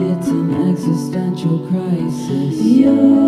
It's an existential crisis. You're